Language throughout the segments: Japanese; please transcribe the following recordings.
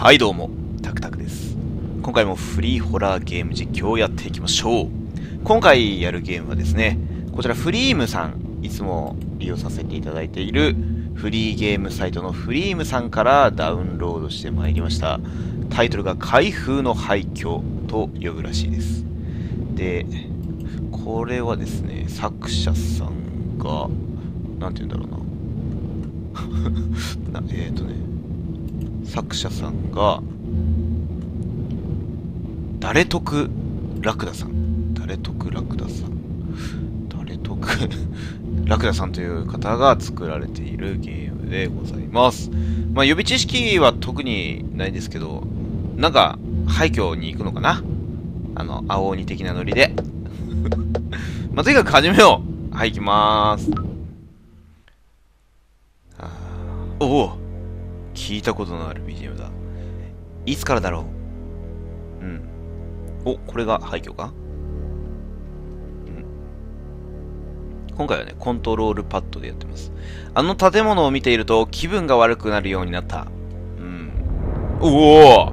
はいどうも、タクタクです。今回もフリーホラーゲーム実況をやっていきましょう。今回やるゲームはですね、こちらフリームさん、いつも利用させていただいているフリーゲームサイトのフリームさんからダウンロードしてまいりました。タイトルが開封の廃墟と呼ぶらしいです。で、これはですね、作者さんが、なんて言うんだろうな。なえっ、ー、とね、作者さんが、誰得ラクダさん。誰得ラクダさん。誰得 ラクダさんという方が作られているゲームでございます。まあ予備知識は特にないですけど、なんか廃墟に行くのかな？あの、青鬼的なノリで。まあとにかく始めようはい、行きまーす。あーおお聞いたことのある BGM だ。いつからだろう？うん。お、これが廃墟か？うん。今回はね、コントロールパッドでやってます。あの建物を見ていると気分が悪くなるようになった。うん。おお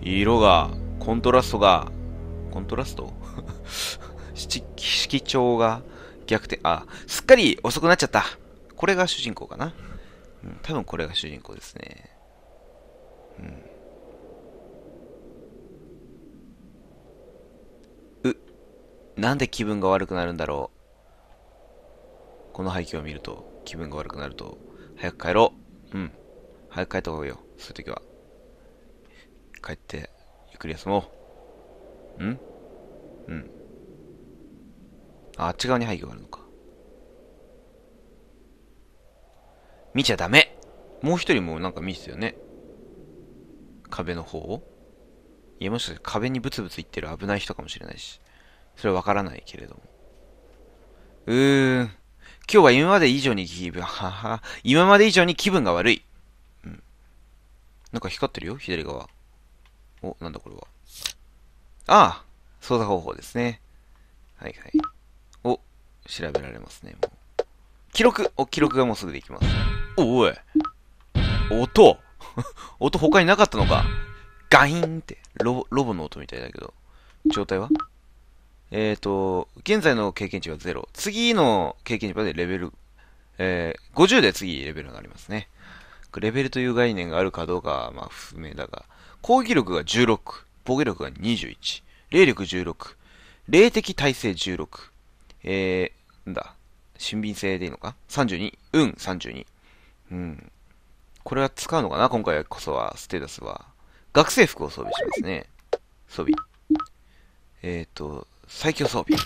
色が、コントラストが、コントラスト？色色調が逆転、あ、すっかり遅くなっちゃった。これが主人公かな多分これが主人公ですね。うん。う、なんで気分が悪くなるんだろう。この背景を見ると気分が悪くなると、早く帰ろう。うん。早く帰った方がいいよ。そういう時は。帰って、ゆっくり休もう。ん？うん。あ、あっち側に背景があるのか。見ちゃダメもう一人もなんか見てたよね。壁の方を。いや、もしかして壁にブツブツ言ってる危ない人かもしれないし。それはわからないけれども。うーん。今日は今まで以上に気分、はは。今まで以上に気分が悪い。うん。なんか光ってるよ、左側。お、なんだこれは。ああ操作方法ですね。はいはい。お、調べられますね、もう。記録お、記録がもうすぐできます。おおい。音 音他になかったのかガインって。ロボ、ロボの音みたいだけど。状態は？えーと、現在の経験値は0。次の経験値までレベル、えー、50で次レベルがありますね。レベルという概念があるかどうかは、まあ、不明だが、攻撃力が16、防御力が21、霊力16、霊的耐性16、えー、なんだ、俊敏性でいいのか ?32、運32。うん。これは使うのかな今回こそは、ステータスは。学生服を装備しますね。装備。えっ、ー、と、最強装備。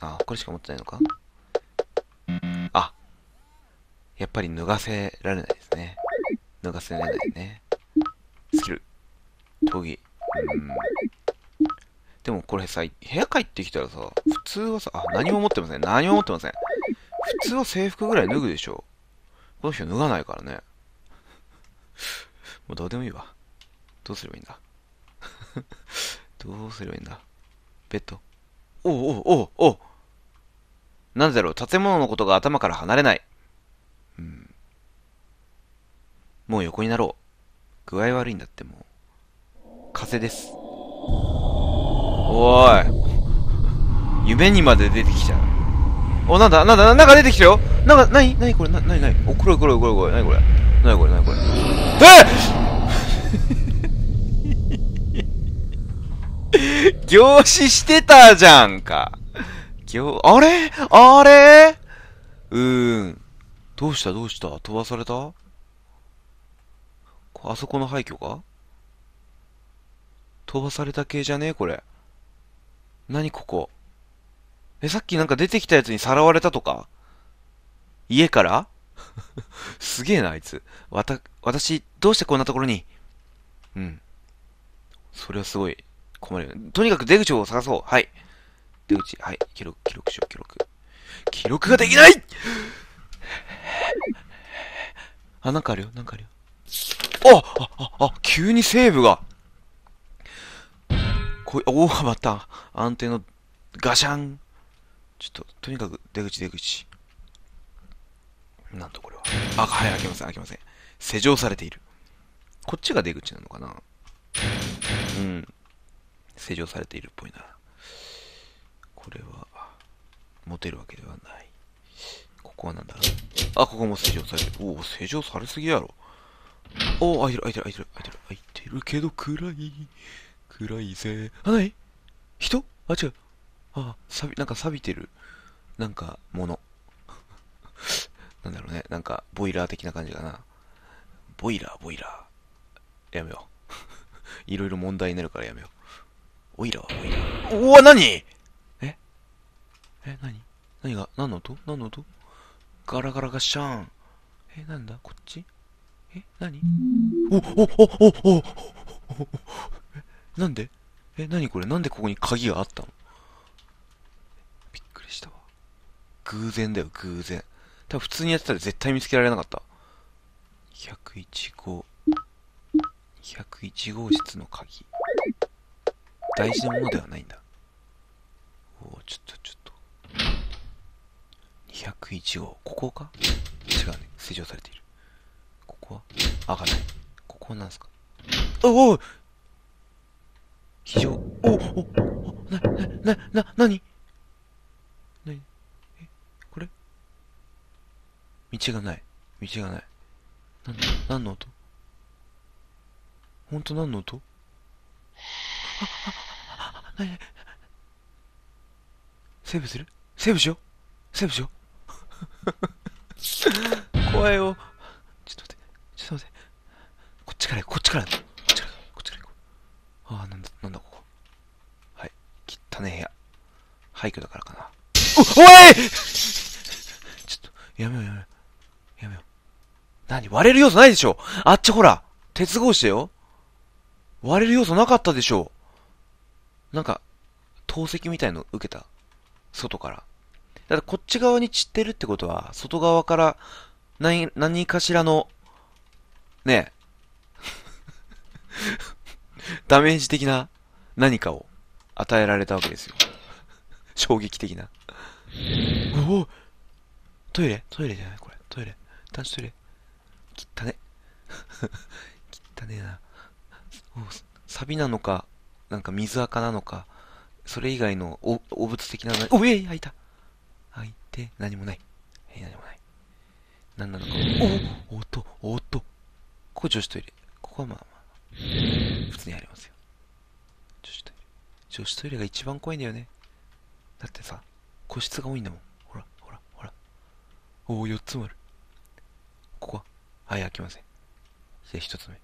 あ、これしか持ってないのかあ。やっぱり脱がせられないですね。脱がせられないね。スキル。闘技。うん。でもこれさ、部屋帰ってきたらさ、普通はさ、あ、何も持ってません。何も持ってません。普通は制服ぐらい脱ぐでしょ。この人脱がないからね。もうどうでもいいわ。どうすればいいんだ？どうすればいいんだ？ベッド。おうおうおうおうなんだろう？建物のことが頭から離れない。うん。もう横になろう。具合悪いんだってもう。風邪です。おーい。夢にまで出てきちゃう。お、なんだ、なんだ、なんか出てきたよ。なんか、なになにこれな、なになにお、黒い黒い黒い黒い。なにこれ。なにこれなにこれ。え 凝視してたじゃんか。凝、あれ？あれ？うーん。どうした？どうした？飛ばされた？あそこの廃墟か？飛ばされた系じゃね？えこれ。何ここ？え、さっきなんか出てきたやつにさらわれたとか？家から？すげえな、あいつ。わた、私、どうしてこんなところに？うん。それはすごい困るよね。とにかく出口を探そう。はい。出口、はい。記録、記録しよう、記録。記録ができない あ、なんかあるよ、なんかあるよ。ああ、あ、あ、急にセーブが。こい、おお、また、安定のガシャン。ちょっと、とにかく出口出口。なんとこれは。あ、はい、開けません、開けません。施錠されている。こっちが出口なのかなうん。施錠されているっぽいな。これは、持てるわけではない。ここはなんだあ、ここも施錠されてる。おお、施錠されすぎやろ。おお、開いてる、開いてる、開いてる、開いてる、開いてるけど暗い。暗いぜ。あ、ない人？あ、違う。あ、さび、なんか錆びてる。なんか、もの。なんだろうね。なんか、ボイラー的な感じかな。ボイラー、ボイラー。やめよう。いろいろ問題になるからやめよう。オイラーはボイラー。うわ、何？え？え、何？何が、何の音？何の音？ガラガラガシャーン。え、なんだ？こっち？え、何？お、お、お、お、お、お、えなんでえ、何これなんでここに鍵があったのびっくりしたわ。偶然だよ、偶然。多分普通にやってたら絶対見つけられなかった。101号。101号室の鍵。大事なものではないんだ。おおちょっとちょっと。201号。ここか？違うね。施錠されている。ここは？開かない。ここは何すか？おお非常、おおおな、な、な、な、なになにえ、これ道がない。道がない。なんだ、何の音？ほんと何の音？あ、あ、あ、なにセーブするセーブしようセーブしよう怖いよ。ちょっと待って、ちょっと待って。こっちから行こっちから行こっちから行こっちから行こう。ああ、なんだ、なんだここ。はい。汚ねえ部屋。廃墟だからかな。お、おいちょっと、やめようやめよう。何？割れる要素ないでしょあっちほら鉄格子だよ割れる要素なかったでしょなんか、透析みたいの受けた？外から。だってこっち側に散ってるってことは、外側から何、何かしらの、ねえ、ダメージ的な何かを与えられたわけですよ。衝撃的な。おおトイレ？トイレじゃない？これ。トイレ。男子トイレ。汚ね。汚ねえな。サビなのか、なんか水垢なのか、それ以外のお、お物的な、おえい開いた開いて、何もない。えー、何もない。何なのか。おおっと、おっと。ここ女子トイレ。ここはまあまあ、普通にありますよ。女子トイレ。女子トイレが一番怖いんだよね。だってさ、個室が多いんだもん。ほら、ほら、ほら。おお、4つもある。はい、開きません。で、1つ目。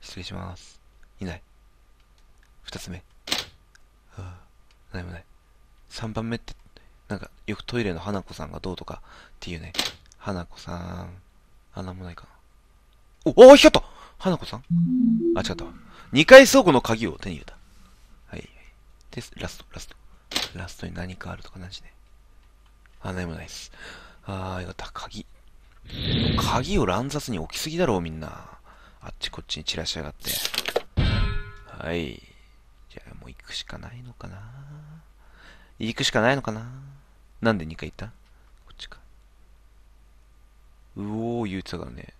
失礼します。いない。2つ目。はあ、何もない。3番目って、なんか、よくトイレの花子さんがどうとかっていうね。花子さん。あ、なんもないかな。お、お光った花子さん？あ、違ったわ。2階倉庫の鍵を手に入れた。はい。で、ラスト、ラスト。ラストに何かあるとかなしね。あ、何もないです。あー、よかった。鍵。鍵を乱雑に置きすぎだろう、みんな。あっちこっちに散らしやがって。はい。じゃあもう行くしかないのかな行くしかないのかななんで2回行った？こっちか。うおー、言うてたからね。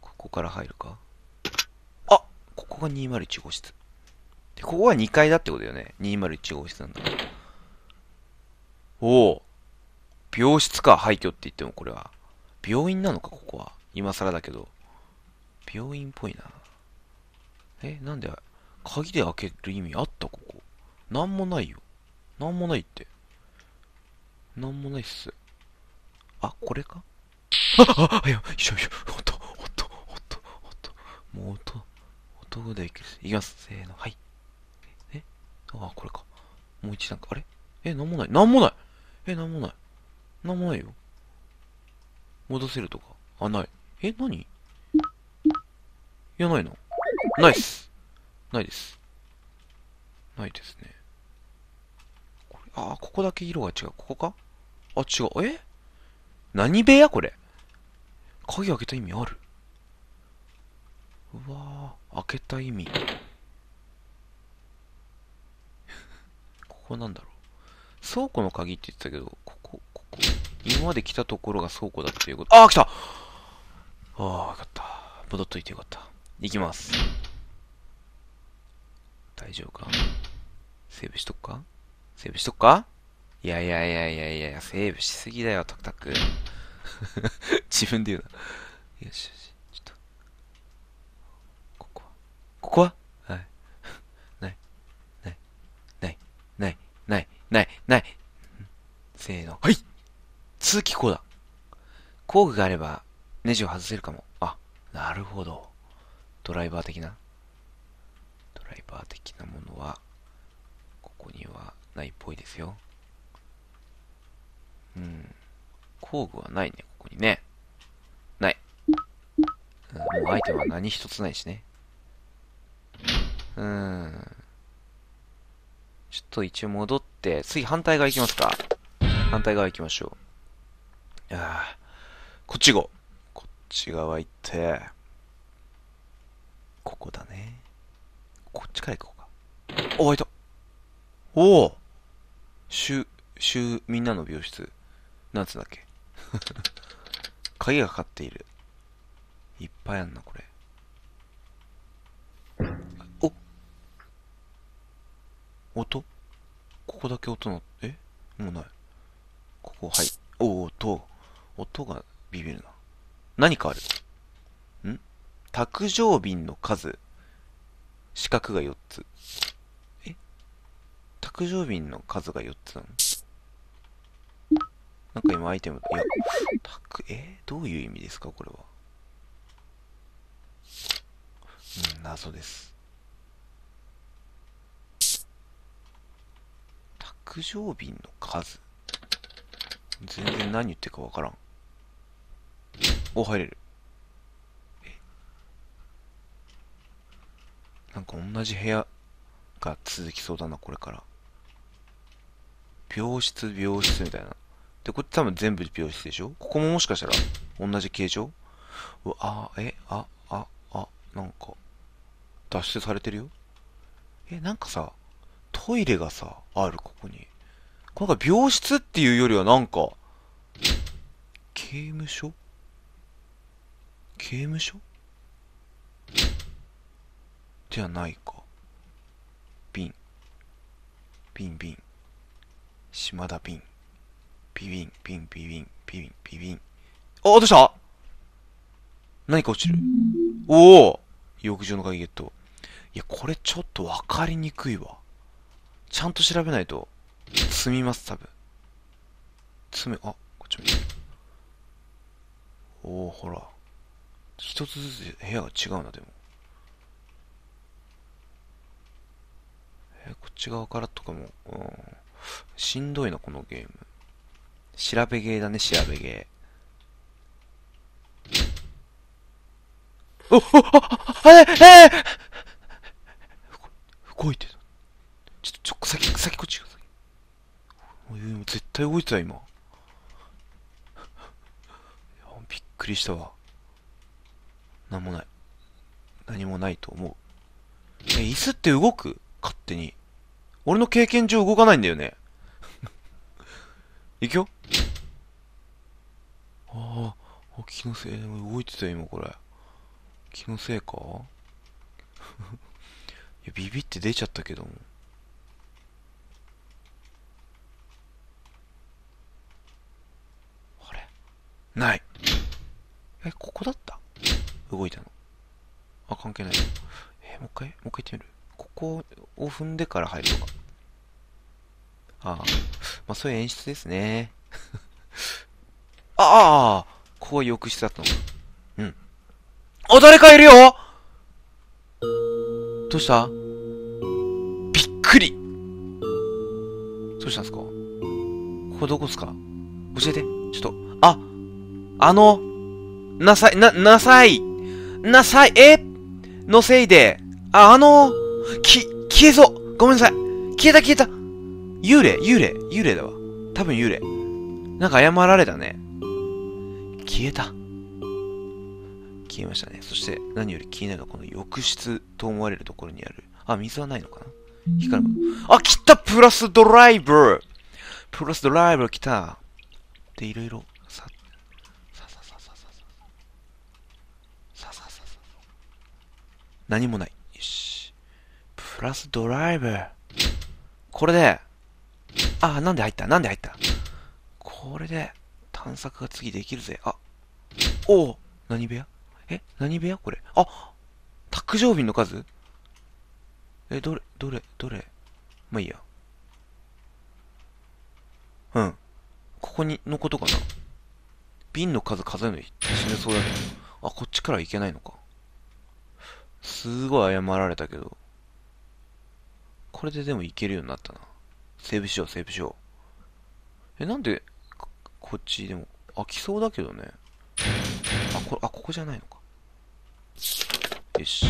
ここから入るか？あここが201号室。で、ここは2階だってことだよね。201号室なんだ。おお病室か、廃墟って言ってもこれは。病院なのか、ここは。今更だけど。病院っぽいな。え、なんで、鍵で開ける意味あったここ？なんもないよ。なんもないって。なんもないっす。あ、これか？あ、あ、あ、いや、よいしょよいしょ。音、音、音、音。もう音、音でいく。いきます。せーの、はい。え？あ、これか。もう一段か。あれ？え、なんもない。なんもないえ、なんもない。なんもないよ。戻せるとか。あ、ない。え、何？いや、ないのないっす。ないです。ないですね。これ、あ、ここだけ色が違う。ここか？あ、違う。え？何部屋？これ。鍵開けた意味あるうわー、開けた意味。ここなんだろう。倉庫の鍵って言ってたけど、ここ。今まで来たところが倉庫だっていうこと。あー、来た。あー、よかった。戻っといてよかった。行きます。大丈夫か？セーブしとくか？セーブしとくか？いやいやいやいやいやいや、セーブしすぎだよ、タクタク。自分で言うな。よしよし、ちょっと。ここは。ここは？はい。ない、ない、ない、ない、ない、ない、ない。せーの。はい。通気口だ。工具があれば、ネジを外せるかも。あ、なるほど。ドライバー的なドライバー的なものは、ここにはないっぽいですよ。うん。工具はないね、ここにね。ない。うん、もうアイテムは何一つないしね。うーん。ちょっと一応戻って、次反対側行きますか。反対側行きましょう。ああ、こっち行こう。こっち側行って、ここだね。こっちから行こうか。お、開いた。おお週、週、みんなの病室。なんつうだっけ。鍵がかかっている。いっぱいあんな、これ。お音？ここだけ音の、え？もうない。ここ、はい。おお、音。音がビビるな。何かあるん？卓上瓶の数。四角が4つ。え？卓上瓶の数が4つなの？なんか今アイテム、いや、卓、え？どういう意味ですか？これは。うん、謎です。卓上瓶の数。全然何言ってるかわからん。お、入れる。なんか同じ部屋が続きそうだな、これから。病室、病室みたいな。で、これ多分全部病室でしょ？ここももしかしたら同じ形状？うわ、あ、え、あ、あ、あ、なんか、脱出されてるよ？え、なんかさ、トイレがさ、ある、ここに。これなんか病室っていうよりはなんか、刑務所？刑務所？ではないか。瓶。瓶瓶。島田瓶。ビビン、ビン、ビビン、ビビン、ビビン。あ、どうした何か落ちるおお浴場の鍵ゲット。いや、これちょっとわかりにくいわ。ちゃんと調べないと、積みます、多分。積め、あ、こっちも。おおほら。一つずつ部屋が違うな、でも。えこっち側からとかも、うん。しんどいな、このゲーム。調べゲーだね、調べゲー。お、お、あ、あ、え、え動いてた。ちょっと、ちょ、先、先こっちが先。絶対動いてた、今。びっくりしたわ。なんもない。何もないと思う。え、椅子って動く？勝手に。俺の経験上動かないんだよね。いくよああ、気のせい、でも動いてたよ、今これ。気のせいか？いや、ビビって出ちゃったけども。あれ？ない。え、ここだった？動いたの。あ、関係ない。え、もう一回？もう一回行ってみる？ここを踏んでから入るのか。ああ、まあそういう演出ですね。ああ、ここは浴室だったの。うん。あ、誰かいるよどうしたびっくりどうしたんすかここどこっすか教えて。ちょっと、あ、あの、なさい、な、なさい、なさい、え？のせいで、あ、あの、き、消えそう。ごめんなさい。消えた消えた。幽霊幽霊幽霊だわ。多分幽霊。なんか謝られたね。消えた。消えましたね。そして何より気になるのはこの浴室と思われるところにある。あ、水はないのかな？光る。あ、来たプラスドライバープラスドライバー来た。で、いろいろ、さ、ささささささ。さささささ。何もない。よし。プラスドライブ。これで、あ、なんで入った？なんで入った？これで、探索が次できるぜ。あ、おお何部屋？え何部屋？これ。あ卓上瓶の数？え、どれ、どれ、どれ？まあいいや。うん。ここに、のことかな？瓶の数数えるの死ねそうだけど。あ、こっちから行けないのか。すごい謝られたけど。これででも行けるようになったな。セーブしよう、セーブしよう。え、なんで、こっちでも、開きそうだけどね。あ、これ、あ、ここじゃないのか。よし。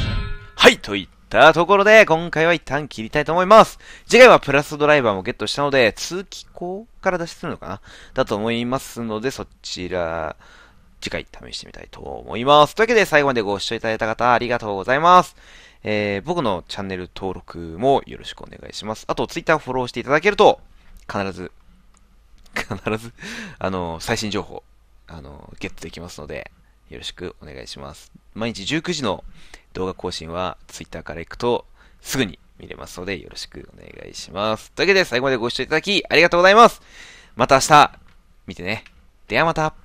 はい、といったところで、今回は一旦切りたいと思います。次回はプラスドライバーもゲットしたので、通気口から脱出するのかな？だと思いますので、そちら、次回試してみたいと思います。というわけで、最後までご視聴いただいた方、ありがとうございます。えー、僕のチャンネル登録もよろしくお願いします。あと、ツイッターフォローしていただけると、必ず、必ず、あの、最新情報、あの、ゲットできますので、よろしくお願いします。毎日19時の動画更新は Twitter から行くとすぐに見れますのでよろしくお願いします。というわけで最後までご視聴いただきありがとうございます。また明日見てね。ではまた。